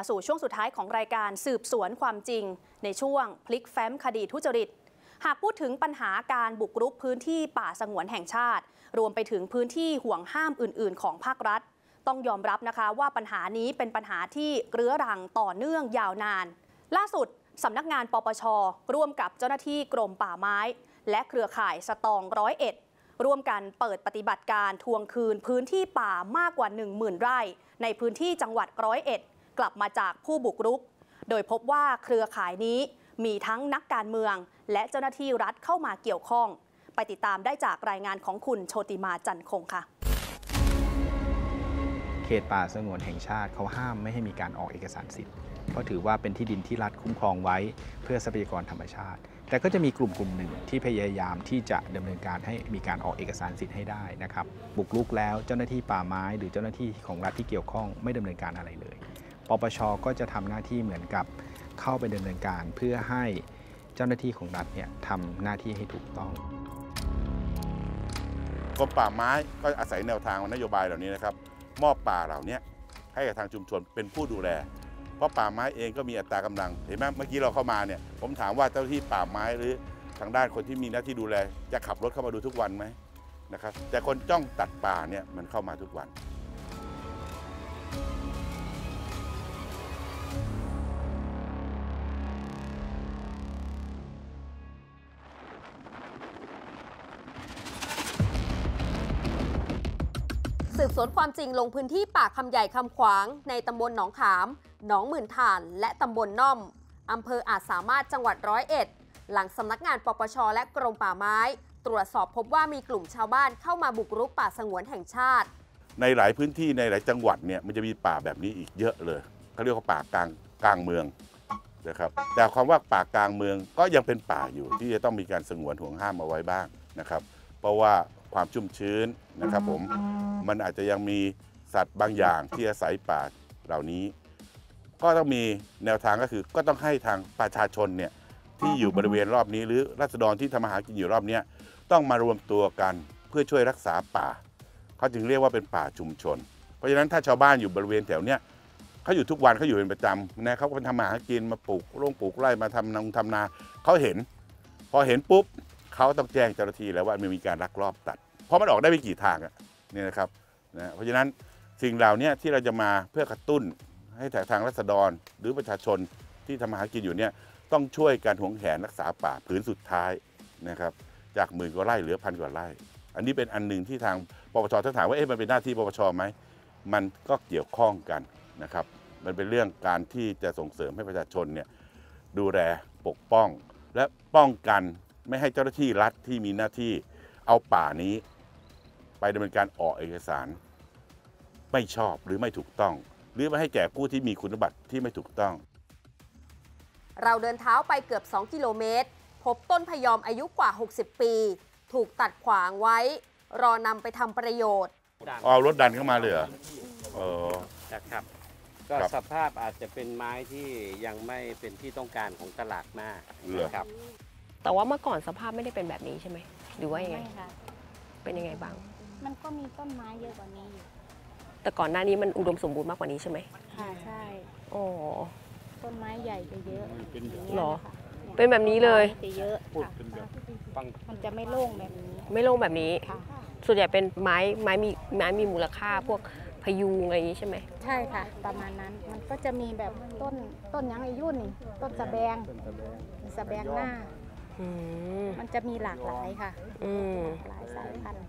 มาสู่ช่วงสุดท้ายของรายการสืบสวนความจริง ในช่วงพลิกแฟ้มคดีทุจริต หากพูดถึงปัญหาการบุกรุกพื้นที่ป่าสงวนแห่งชาติ รวมไปถึงพื้นที่ห่วงห้ามอื่น ๆ ของภาครัฐ ต้องยอมรับนะคะว่าปัญหานี้เป็นปัญหาที่เรื้อรังต่อเนื่องยาวนาน ล่าสุดสำนักงานปปช ร่วมกับเจ้าหน้าที่กรมป่าไม้ และเครือข่ายสตองร้อยเอ็ดร่วมกันเปิดปฏิบัติการทวงคืนพื้นที่ป่ามากกว่า 10,000 ไร่ ในพื้นที่จังหวัดร้อยเอ็ด กลับมาจากผู้บุกรุก โดยพบว่าเครือข่ายนี้มีทั้งนักการเมือง และเจ้าหน้าที่รัฐเข้ามาเกี่ยวข้อง ไปติดตามได้จากรายงานของคุณโชติมาจันคงค่ะ เขตป่าสงวนแห่งชาติเขาห้ามไม่ให้มีการออกเอกสารสิทธิ์เพราะถือว่าเป็นที่ดินที่รัฐคุ้มครองไว้เพื่อทรัพยากรธรรมชาติ แต่ก็จะมีกลุ่มกลุ่มหนึ่งที่พยายามที่จะดำเนินการให้มีการออกเอกสารสิทธิ์ให้ได้นะครับ บุกรุกแล้วเจ้าหน้าที่ป่าไม้ หรือเจ้าหน้าที่ของรัฐที่เกี่ยวข้องไม่ดำเนินการอะไรเลย ปปชก็จะทำหน้าที่เหมือนกับเข้าไปดำเนินการเพื่อให้เจ้าหน้าที่ของรัฐเนี่ยทำหน้าที่ให้ถูกต้องกรมป่าไม้ก็อาศัยแนวทางนโยบายเหล่านี้นะครับ มอบป่าเหล่านี้ให้กับทางชุมชนเป็นผู้ดูแล เพราะป่าไม้เองก็มีอัตรากำลัง เห็นไหมเมื่อกี้เราเข้ามาเนี่ยผมถามว่าเจ้าหน้าที่ป่าไม้หรือทางด้านคนที่มีหน้าที่ดูแล จะขับรถเข้ามาดูทุกวันไหมนะครับแต่คนจ้องตัดป่าเนี่ยมันเข้ามาทุกวัน สืบสวนความจริงลงพื้นที่ป่าคำใหญ่คำขวาง ในตำบลหนองขาม หนองหมื่นถ่าน และตำบลน่อมอำเภออาจสามารถจังหวัดร้อยเอ็ด หลังสำนักงานปปช และกรมป่าไม้ ตรวจสอบพบว่ามีกลุ่มชาวบ้านเข้ามาบุกรุกป่าสงวนแห่งชาติ ในหลายพื้นที่ในหลายจังหวัดเนี่ยมันจะมีป่าแบบนี้อีกเยอะเลยเขาเรียกว่าป่ากลางกลางเมืองนะครับแต่ความว่าป่ากลางเมืองก็ยังเป็นป่าอยู่ที่จะต้องมีการสงวนห่วงห้ามเอาไว้บ้างนะครับ เพราะว่า ความชุ่มชื้นนะครับผมมันอาจจะยังมีสัตว์บางอย่างที่อาศัยป่าเหล่านี้ ก็ต้องมีแนวทางก็คือ ก็ต้องให้ทางประชาชนเนี่ยที่อยู่บริเวณรอบนี้ หรือรัษฎรที่ทำมาหากินอยู่รอบเนี้ยต้องมารวมตัวกันเพื่อช่วยรักษาป่าเขาจึงเรียกว่าเป็นป่าชุมชน เพราะฉะนั้นถ้าชาวบ้านอยู่บริเวณแถวเนี้ยเขาอยู่ทุกวันเขาอยู่เป็นประจำนะเขาก็ทำมาหากินมาปลูกโรงปลูกไร่มาทำนาทำนาเขาเห็น พอเห็นปุ๊บ เขาต้องแจ้งเจ้าหน้าที่แล้วว่ามันมีการลักลอบตัด เพราะมันออกได้ไม่กี่ทางอะเนี่ยนะครับนะเพราะฉะนั้นสิ่งเหล่านี้ที่เราจะมาเพื่อกระตุ้นให้แต่ทางรัษฎรหรือประชาชนที่ทำมาหากินอยู่เนี่ยต้องช่วยการหวงแหนรักษาป่าผืนสุดท้ายนะครับจากหมื่นกว่าไร่เหลือพันกว่าไร่ อันนี้เป็นอันหนึ่งที่ทางปปชถ้าถามว่าเอ๊ะมันเป็นหน้าที่ปปชไหมมันก็เกี่ยวข้องกันนะครับ มันเป็นเรื่องการที่จะส่งเสริมให้ประชาชนเนี่ยดูแลปกป้อง และป้องกัน ไม่ให้เจ้าหน้าที่รัฐที่มีหน้าที่เอาป่านี้ ไปดำเนินการออกเอกสาร ไม่ชอบหรือไม่ถูกต้อง หรือไม่ให้แก่ผู้ที่มีคุณสมบัติที่ไม่ถูกต้อง เราเดินเท้าไปเกือบ 2 กิโลเมตร พบต้นพยอมอายุกว่า 60 ปี ถูกตัดขวางไว้ รอนำไปทำประโยชน์เอารถดันเข้ามาเลยเหรอเออนะครับก็ครับสภาพอาจจะเป็นไม้ที่ยังไม่เป็นที่ต้องการของตลาดมากเหรอนะครับ แต่ว่าเมื่อก่อนสภาพไม่ได้เป็นแบบนี้ใช่ไหมหรือว่ายังไงไม่ค่ะ เป็นยังไงบ้าง มันก็มีต้นไม้เยอะกว่านี้อยู่แต่ก่อนหน้านี้มันอุดมสมบูรณ์มากกว่านี้ใช่ไหมค่ะใช่ อ๋อ ต้นไม้ใหญ่จะเยอะย่างงี้ยหรอนะคะเป็นแบบนี้เลยจะเยอะค่ะมันจะไม่โล่งแบบนี้ไม่โล่งแบบนี้ ค่ะ ส่วนใหญ่เป็นไม้ไม้มีไม้มีมูลค่าพวกพยุงอะไรอย่างนี้ใช่ไหมใช่ค่ะ ประมาณนั้นมันก็จะมีแบบต้นต้นหยังอายุนี่ต้นสะแบงสะแบงหน้าอื มมันจะมีหลากหลายค่ะอืมหลายสายพันธุ์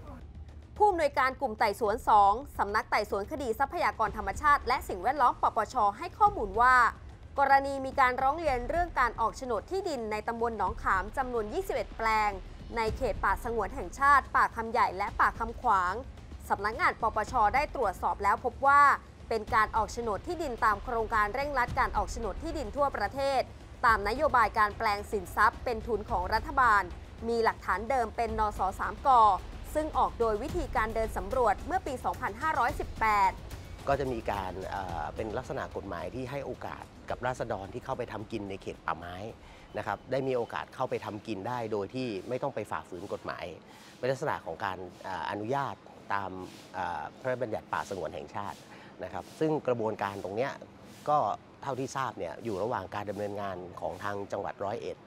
ผู้อำนวยการกลุ่มไต่สวน 2 สำนักไต่สวนคดีทรัพยากรธรรมชาติ และสิ่งแวดล้อมปปช ให้ข้อมูลว่า กรณีมีการร้องเรียนเรื่องการออกโฉนดที่ดินในตำบลหนองขามจำนวน 21 แปลง ในเขตป่าสงวนแห่งชาติ ป่าคำใหญ่และป่าคำขวางสำนักงานปปช ได้ตรวจสอบแล้วพบว่า เป็นการออกโฉนดที่ดินตามโครงการเร่งรัดการออกโฉนดที่ดินทั่วประเทศ ตามนโยบายการแปลงสินทรัพย์เป็นทุนของรัฐบาล มีหลักฐานเดิมเป็นนส3กซึ่งออกโดยวิธีการเดินสำรวจเมื่อปี 2518 ก็จะมีการเอ่อเป็นลักษณะกฎหมายที่ให้โอกาสกับราษฎรที่เข้าไปทำกินในเขตป่าไม้นะครับได้มีโอกาสเข้าไปทำกินได้โดยที่ไม่ต้องไปฝ่าฝืนกฎหมาย เป็นลักษณะของการเอ่อนุญาตตามพระราชบัญญัติป่าสงวนแห่งชาตินะครับ ซึ่งกระบวนการตรงนี้ก็ เท่าที่ทราบเนี่ยอยู่ระหว่างการดำเนินงานของทางจังหวัดร้อยเอ็ด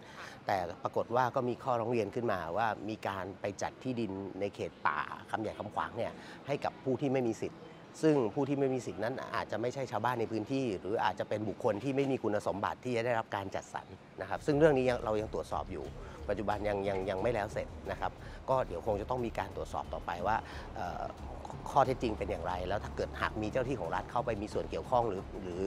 แต่ปรากฏว่าก็มีข้อร้องเรียนขึ้นมาว่ามีการไปจัดที่ดินในเขตป่าคำใหญ่คำขวางเนี่ยให้กับผู้ที่ไม่มีสิทธิ์ ซึ่งผู้ที่ไม่มีสิทธิ์นั้นอาจจะไม่ใช่ชาวบ้านในพื้นที่ หรืออาจจะเป็นบุคคลที่ไม่มีคุณสมบัติที่จะได้รับการจัดสรรนะครับ ซึ่งเรื่องนี้ยังเรายังตรวจสอบอยู่ ปัจจุบันยังยังยังไม่แล้วเสร็จนะครับ ก็เดี๋ยวคงจะต้องมีการตรวจสอบต่อไปว่าข้อเท็จจริงเป็นอย่างไร แล้วถ้าเกิดหากมีเจ้าหน้าที่ของรัฐเข้าไปมีส่วนเกี่ยวข้องหรือหรือ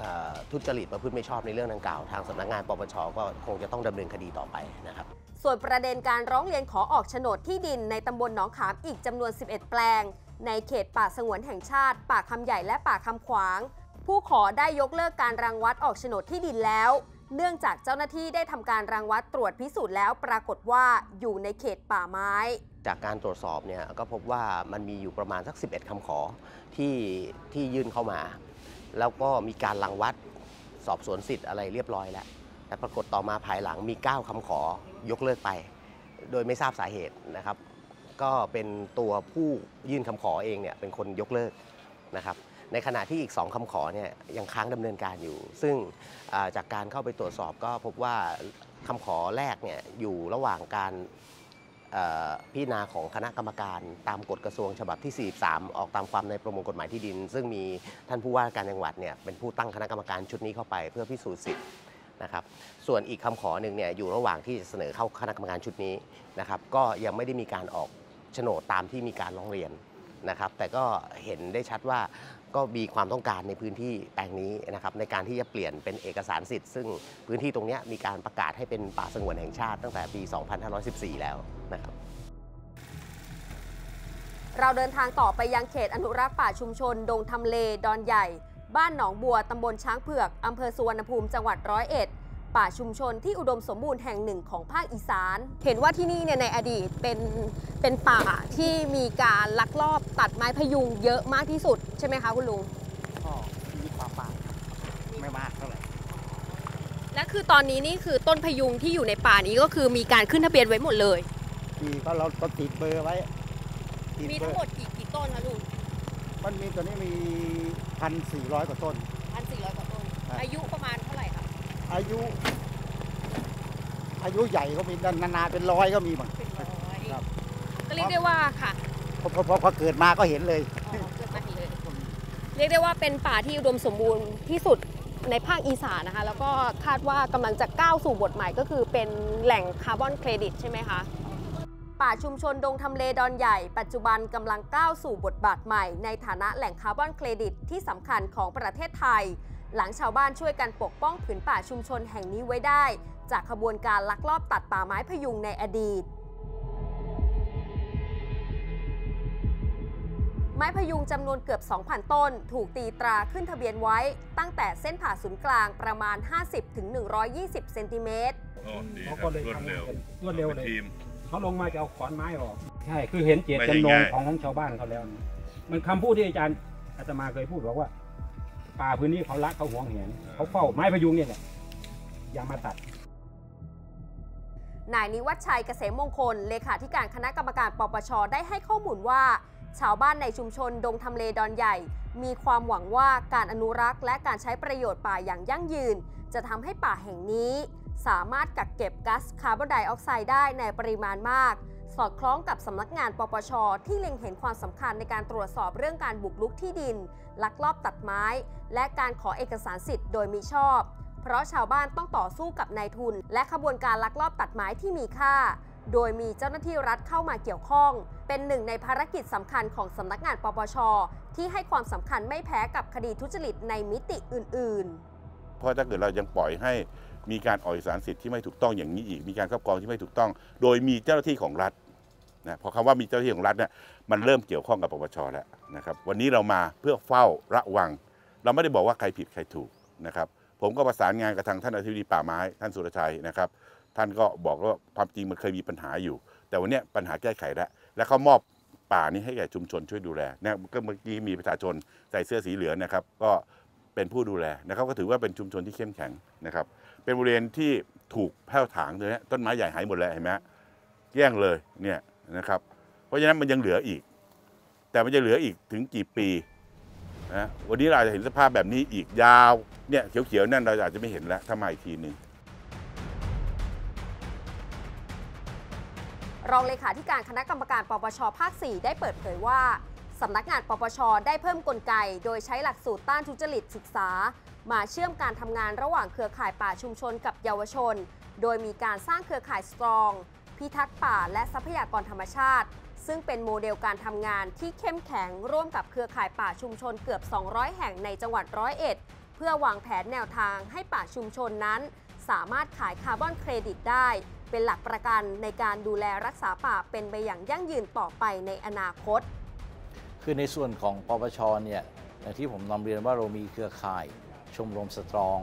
ออทุจริตประพฤติไม่ชอบในเรื่องดังกล่าวทางสำนักงานปปชก็คงจะต้องดำเนินคดีต่อไปนะครับส่วนประเด็นการร้องเรียนขอออกโฉนดที่ดินในตำบลหนองขามอีกจำนวน 11 แปลง ในเขตป่าสงวนแห่งชาติ ป่าคำใหญ่และป่าคำขวาง ผู้ขอได้ยกเลิกการรังวัดออกโฉนดที่ดินแล้ว เนื่องจากเจ้าหน้าที่ได้ทำการรังวัดตรวจพิสูจน์แล้วปรากฏว่าอยู่ในเขตป่าไม้ จากการตรวจสอบเนี่ยก็พบว่ามันมีอยู่ประมาณสัก 11คำขอที่ที่ยื่นเข้ามา แล้วก็มีการรังวัดสอบสวนสิทธิ์อะไรเรียบร้อยแล้วแต่ปรากฏต่อมาภายหลังมี 9คำขอยกเลิกไป โดยไม่ทราบสาเหตุนะครับ ก็เป็นตัวผู้ยื่นคำขอเองเนี่ยเป็นคนยกเลิกนะครับ ในขณะที่อีก 2คำขอเนี่ยยังค้างดำเนินการอยู่ ซึ่งจากการเข้าไปตรวจสอบก็พบว่าคำขอแรกเนี่ยอยู่ระหว่างการพิจารณาของคณะกรรมการตามกฎกระทรวงฉบับที่ 43 ออกตามความในประมวลกฎหมายที่ดิน ซึ่งมีท่านผู้ว่าการจังหวัดเนี่ยเป็นผู้ตั้งคณะกรรมการชุดนี้เข้าไปเพื่อพิสูจน์สิทธิ์นะครับ ส่วนอีกคำขอหนึ่งเนี่ยอยู่ระหว่างที่จะเสนอเข้าคณะกรรมการชุดนี้นะครับ ก็ยังไม่ได้มีการออกโฉนดตามที่มีการร้องเรียนนะครับ แต่ก็เห็นได้ชัดว่า ก็มีความต้องการในพื้นที่แปลงนี้นะครับในการที่จะเปลี่ยนเป็นเอกสารสิทธิ์ ซึ่งพื้นที่ตรงนี้มีการประกาศให้เป็นป่าสงวนแห่งชาติตั้งแต่ปี 2514 แล้วนะครับเราเดินทางต่อไปยังเขตอนุรักษ์ป่าชุมชน ดงทำเล ดอนใหญ่ บ้านหนองบัวตำบลช้างเผือกอำเภอสุวรรณภูมิจังหวัดร้อยเอ็ด ป่าชุมชนที่อุดมสมบูรณ์แห่งหนึ่งของภาคอีสาน เห็นว่าที่นี่เนี่ยในอดีตเป็นเป็นป่าที่มีการลักลอบตัดไม้พยุงเยอะมากที่สุดใช่ไหมคะคุณลุงก็มีความป่าครับไม่มากเท่าไหร่และคือตอนนี้นี่คือต้นพยุงที่อยู่ในป่านี้ก็คือมีการขึ้นทะเบียนไว้หมดเลยมีก็เราก็ติดเบอร์ไว้ติมีเบอทั้งร์หมดกี่กี่ต้นคะลุงมันมีตัวนี้มีพันสี่ร้อยกว่าต้น อายุ อายุใหญ่ก็มีนานๆเป็นร้อยก็มีบางเป็นร้อยครับ ก็เรียกได้ว่าค่ะพอพอพอพอเกิดมาก็เห็นเลย อ๋อเกิดมาเห็นเลย เรียกได้ว่าเป็นป่าที่อุดมสมบูรณ์ที่สุดในภาคอีสานนะคะ แล้วก็คาดว่ากำลังจะก้าวสู่บทใหม่ก็คือเป็นแหล่งคาร์บอนเครดิตใช่ไหมคะ ป่าชุมชนดงทำเลดอนใหญ่ ปัจจุบันกำลังก้าวสู่บทบาทใหม่ ในฐานะแหล่งคาร์บอนเครดิตที่สำคัญของประเทศไทย หลังชาวบ้านช่วยกันปกป้องผืนป่าชุมชนแห่งนี้ไว้ได้ จากขบวนการลักลอบตัดป่าไม้พยุงในอดีต ไม้พยุงจำนวนเกือบ 2,000 ต้น ถูกตีตราขึ้นทะเบียนไว้ตั้งแต่เส้นผ่าศูนย์กลางประมาณ 50-120 เซนติเมตรเขาก็เลยทำงานกันรวดเร็วเลยทีมเขาลงมาจะเอาขอนไม้ออก ใช่ คือเห็นเจตไม่จำใช่นงง่ายของของชาวบ้านเขาแล้ว มันคำพูดที่อาจารย์อาตมาเคยพูดบอกว่า ป่าพื้นนี้เขารักเขาหวงแหนเขาเฝ้าไม้พยุงเนี่ยแหละอย่ามาตัดนายนิวัฒชัยเกษมมงคล เลขาธิการคณะกรรมการปปช ได้ให้ข้อมูลว่า ชาวบ้านในชุมชนดงทำเลดอนใหญ่ มีความหวังว่าการอนุรักษ์และการใช้ประโยชน์ป่าอย่างยั่งยืน จะทำให้ป่าแห่งนี้ สามารถกักเก็บก๊าซคาร์บอนไดออกไซด์ได้ในปริมาณมาก สอดคล้องกับสำนักงานปปช ที่เล็งเห็นความสำคัญในการตรวจสอบเรื่องการบุกรุกที่ดิน ลักลอบตัดไม้ และการขอเอกสารสิทธิ์โดยมิชอบ เพราะชาวบ้านต้องต่อสู้กับนายทุน และขบวนการลักลอบตัดไม้ที่มีค่า โดยมีเจ้าหน้าที่รัฐเข้ามาเกี่ยวข้อง เป็นหนึ่งในภารกิจสำคัญของสำนักงานปปช ที่ให้ความสำคัญไม่แพ้กับคดีทุจริตในมิติอื่น ๆ เพราะถ้าเกิดเรายังปล่อยให้ มีการออกเอกสารสิทธิ์ที่ไม่ถูกต้องอย่างนี้อีก มีการครอบครองที่ไม่ถูกต้อง โดยมีเจ้าหน้าที่ของรัฐนะพอคำว่ามีเจ้าหน้าที่ของรัฐเนี่ยมันเริ่มเกี่ยวข้องกับปปชแล้วนะครับ วันนี้เรามาเพื่อเฝ้าระวัง เราไม่ได้บอกว่าใครผิดใครถูกนะครับ ผมก็ประสานงานกับทางท่านอธิบดีป่าไม้ท่านสุรชัยนะครับ ท่านก็บอกว่าความจริงมันเคยมีปัญหาอยู่ แต่วันนี้ปัญหาแก้ไขแล้วและเขามอบป่านี้ให้แก่ชุมชนช่วยดูแลนะก็เมื่อกี้มีประชาชนใส่เสื้อสีเหลืองนะครับ ก็เป็นผู้ดูแลนะครับ ก็ถือว่าเป็นชุมชนที่เข้มแข็งนะครับ เป็นบริเวณที่ถูกแผ้วถางเลยนะต้นไม้ใหญ่หายหมดแล้วเห็นไหมแย่งเลยเนี่ยนะครับ เพราะฉะนั้นมันยังเหลืออีก แต่มันจะเหลืออีกถึงกี่ปีนะวันนี้เราอาจจะเห็นสภาพแบบนี้อีกยาวเนี่ยเขียวๆนั่นเราอาจจะไม่เห็นแล้วถ้ามาอีกทีหนึ่งรองเลขาธิการคณะกรรมการปปชภาค 4 ได้เปิดเผยว่าสำนักงานปปชได้เพิ่มกลไก โดยใช้หลักสูตรต้านทุจริตศึกษา มาเชื่อมการทำงานระหว่างเครือข่ายป่าชุมชนกับเยาวชน โดยมีการสร้างเครือข่าย STRONG พิทักษ์ป่าและทรัพยากรธรรมชาติ ซึ่งเป็นโมเดลการทำงานที่เข้มแข็งร่วมกับเครือข่ายป่าชุมชนเกือบ 200 แห่งในจังหวัดร้อยเอ็ดเพื่อวางแผนแนวทางให้ป่าชุมชนนั้น สามารถขายคาร์บอนเครดิตได้ เป็นหลักประกันในการดูแลรักษาป่าเป็นไปอย่างยั่งยืนต่อไปในอนาคต คือในส่วนของปปชเนี่ยที่ผมนำเรียนว่าเรามีเครือข่าย ชมรมสตรอง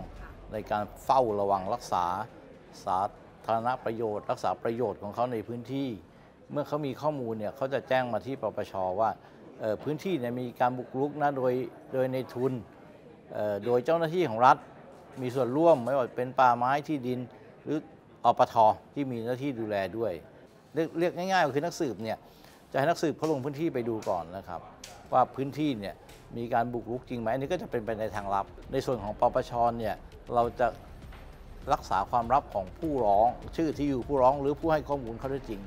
ในการเฝ้าระวังรักษาสาธารณประโยชน์ รักษาประโยชน์ของเขาในพื้นที่ เมื่อเขามีข้อมูลเนี่ยเขาจะแจ้งมาที่ปปชว่าเอ่อพื้นที่เนี่ยมีการบุกรุกนะโดยโดยในทุนเอ่อโดยเจ้าหน้าที่ของรัฐมีส่วนร่วมไม่ว่าเป็นป่าไม้ที่ดินหรืออปทที่มีหน้าที่ดูแลด้วย เรียกเรียกง่ายๆก็คือนักสืบเนี่ยจะให้นักสืบเขาลงพื้นที่ไปดูก่อนนะครับ ว่าพื้นที่เนี่ย มีการบุกรุกจริงไหมอันนี้ก็จะเป็นไปในทางลับ ในส่วนของปปชเนี่ยเราจะรักษาความลับของผู้ร้อง ชื่อที่อยู่ผู้ร้องหรือผู้ให้ข้อมูลเขาได้จริง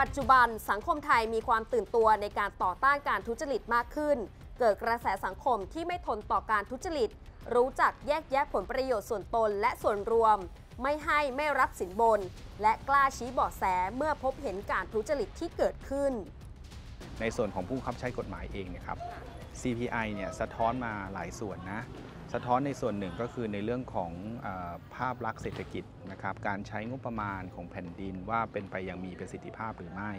ปัจจุบันสังคมไทยมีความตื่นตัวในการต่อต้านการทุจริตมากขึ้น เกิดกระแสสังคมที่ไม่ทนต่อการทุจริต รู้จักแยกแยะผลประโยชน์ส่วนตนและส่วนรวม ไม่ให้ไม่รับสินบน และกล้าชี้เบาะแสเมื่อพบเห็นการทุจริตที่เกิดขึ้น ในส่วนของผู้คับใช้กฎหมายเองเนะครับ CPI เนี่ยสะท้อนมาหลายส่วนนะ สะท้อนในส่วนหนึ่งก็คือในเรื่องของอภาพลักษณ์เศรษฐกิจนะครับ การใช้งบประมาณของแผ่นดินว่าเป็นไปอย่างมีประสิทธิภาพหรือไม่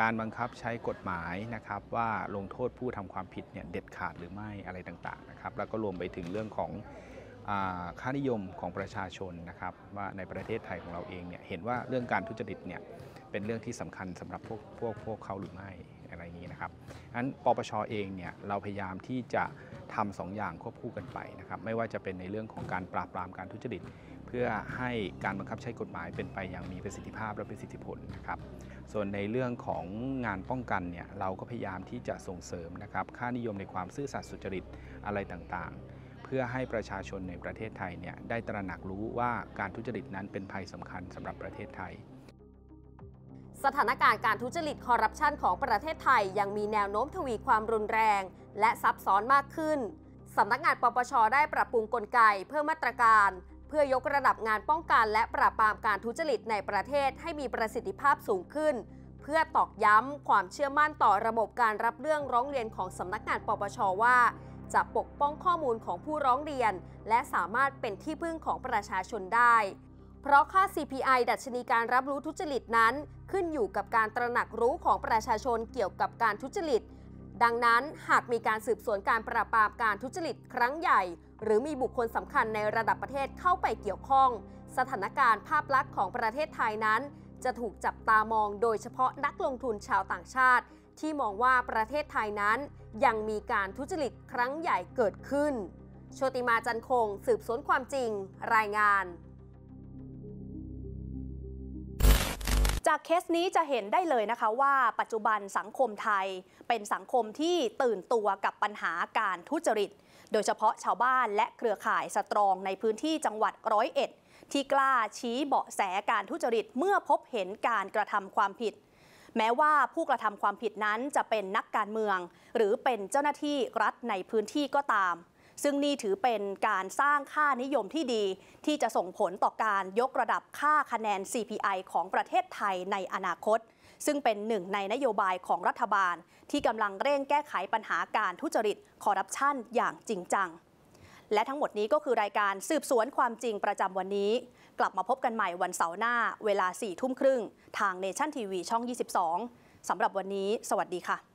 การบังคับใช้กฎหมายนะครับว่าลงโทษผู้ทำความผิดเนี่ยเด็ดขาดหรือไม่อะไรต่างๆนะครับ แล้วก็รวมไปถึงเรื่องของอค่านิยมของประชาชนนะครับ ว่าในประเทศไทยของเราเองเนี่ยเห็นว่าเรื่องการทุจริตเนี่ยเป็นเรื่องที่สำคัญสำหรับพวกพวกพวกเขาหรือไม่ อะไรอย่างนี้นะครับงั้นปปชเองเนี่ยเราพยายามที่จะทำสองอย่างควบคู่กันไปนะครับไม่ว่าจะเป็นในเรื่องของการปราบปรามการทุจริต เพื่อให้การบังคับใช้กฎหมายเป็นไปอย่างมีประสิทธิภาพและประสิทธิผลนะครับส่วนในเรื่องของงานป้องกันเนี่ยเราก็พยายามที่จะส่งเสริมนะครับค่านิยมในความซื่อสัตย์สุจริตอะไรต่างๆ เพื่อให้ประชาชนในประเทศไทยเนี่ยได้ตระหนักรู้ว่าการทุจริตนั้นเป็นภัยสำคัญสำหรับประเทศไทย สถานการณ์การทุจริตคอร์รัปชันของประเทศไทยยังมีแนวโน้มทวีความรุนแรง และซับซ้อนมากขึ้น สำนักงานปปชได้ปรับปรุงกลไกเพิ่มมาตรการ เพื่อยกระดับงานป้องกันและปราบปรามการทุจริตในประเทศให้มีประสิทธิภาพสูงขึ้น เพื่อตอกย้ำความเชื่อมั่นต่อระบบการรับเรื่องร้องเรียนของสำนักงานปปชว่า จะปกป้องข้อมูลของผู้ร้องเรียน และสามารถเป็นที่พึ่งของประชาชนได้ เพราะค่า CPI ดัชนีการรับรู้ทุจริตนั้น ขึ้นอยู่กับการตระหนักรู้ของประชาชนเกี่ยวกับการทุจริต ดังนั้นหากมีการสืบสวนการปราบปรามการทุจริตครั้งใหญ่ หรือมีบุคคลสำคัญในระดับประเทศเข้าไปเกี่ยวข้อง สถานการณ์ภาพลักษณ์ของประเทศไทยนั้น จะถูกจับตามองโดยเฉพาะนักลงทุนชาวต่างชาติ ที่มองว่าประเทศไทยนั้น ยังมีการทุจริตครั้งใหญ่เกิดขึ้น โชติมาจันคง สืบสวนความจริง รายงาน จากเคสนี้จะเห็นได้เลยนะคะว่าปัจจุบันสังคมไทยเป็นสังคมที่ตื่นตัวกับปัญหาการทุจริต โดยเฉพาะชาวบ้านและเครือข่ายสตรองในพื้นที่จังหวัดร้อยเอ็ดที่กล้าชี้เบาะแสการทุจริตเมื่อพบเห็นการกระทำความผิด แม้ว่าผู้กระทำความผิดนั้นจะเป็นนักการเมือง หรือเป็นเจ้าหน้าที่รัฐในพื้นที่ก็ตาม ซึ่งนี่ถือเป็นการสร้างค่านิยมที่ดี ที่จะส่งผลต่อการยกระดับค่าคะแนน CPI ของประเทศไทยในอนาคต ซึ่งเป็นหนึ่งในนโยบายของรัฐบาล ที่กำลังเร่งแก้ไขปัญหาการทุจริตคอร์รัปชันอย่างจริงจัง และทั้งหมดนี้ก็คือรายการสืบสวนความจริงประจำวันนี้ กลับมาพบกันใหม่วันเสาร์หน้า เวลา4ทุ่มครึ่ง ทางเนชั่นทีวีช่อง 22สำหรับวันนี้ สวัสดีค่ะ